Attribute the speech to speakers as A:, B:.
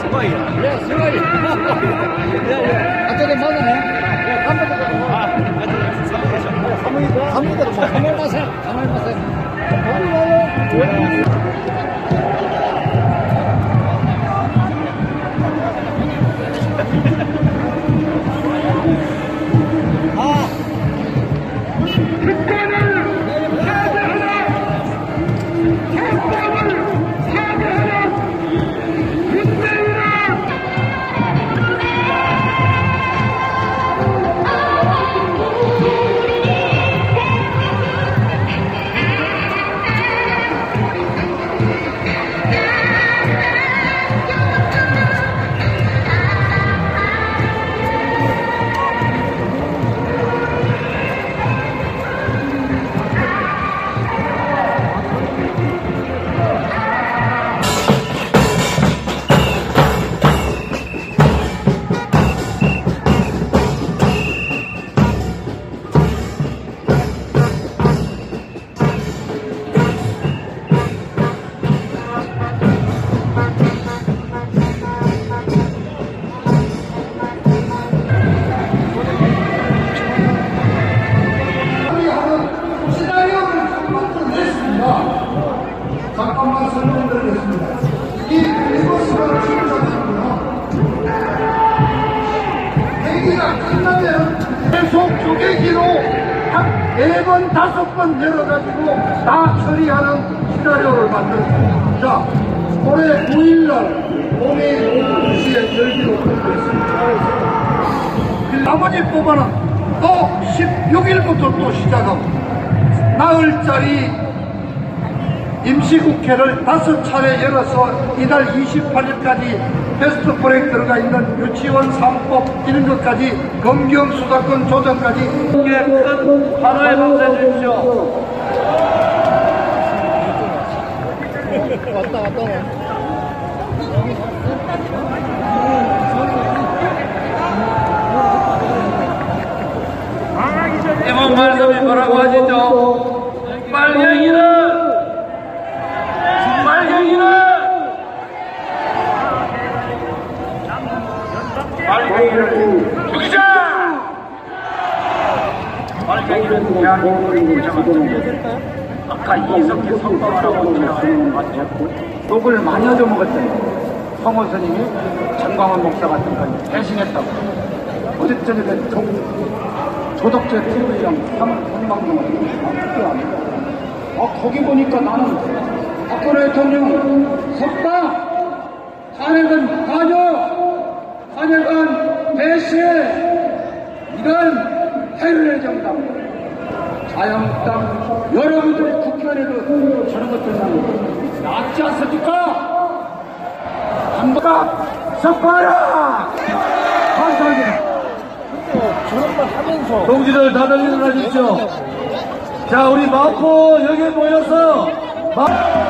A: 스마일. 예, 스마일. 예, 예. 아까 내 만나네.
B: 계속 조개기로 한네 번, 다섯 번 열어가지고 다 처리하는 시나리오를 만들었습니다. 자, 올해 9일날 봄에 오후 2시에 열기로 끝냈습니다. 나머지 뽑아는 또 16일부터 또 시작하고 나흘짜리 임시국회를 다섯 차례 열어서 이달 28일까지 베스트 브레이크 들어가 있는 유치원 3법 이런 것까지 검경 수사권 조정까지 큰 환호의 박수 해주십시오.
A: 왔다, 왔다.
C: 이번 말씀이 뭐라고 하시죠? 빨갱이는 빨갱이는 빨갱이를 죽이자! 빨갱이는 대한민국의 구정한 아까 선방하라고 들어가는 거 맞죠? 욕을 많이 얻어먹었잖아요. 성호 스님이 정광훈 목사 같은 건 대신했다고. 어제 저녁에 조, 조덕재 TV랑 생방송을 했는데 아, 거기 보니까 나는 박근혜 대통령 석방, 탄핵은 가녀, 탄핵은 배신, 이런 해외 정당, 자유한국당, 여러분들이 국회의원에도 저런 것들 나는 낫지 않습니까? 한번 석방하라! 감사합니다. 동지들 다들 일어나십시오. 자, 우리 마포 여기에 모여서 마...